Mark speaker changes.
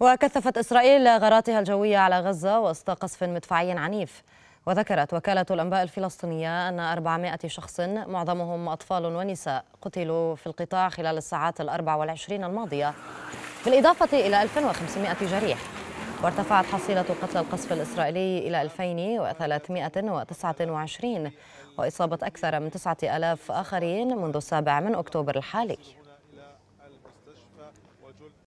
Speaker 1: وكثفت إسرائيل غاراتها الجوية على غزة وسط قصف مدفعي عنيف. وذكرت وكالة الأنباء الفلسطينية أن 400 شخص معظمهم أطفال ونساء قتلوا في القطاع خلال الساعات الأربع والعشرين الماضية بالإضافة إلى 1500 جريح. وارتفعت حصيلة قتلى القصف الإسرائيلي إلى 2329 وإصابة أكثر من 9000 آخرين منذ السابع من أكتوبر الحالي.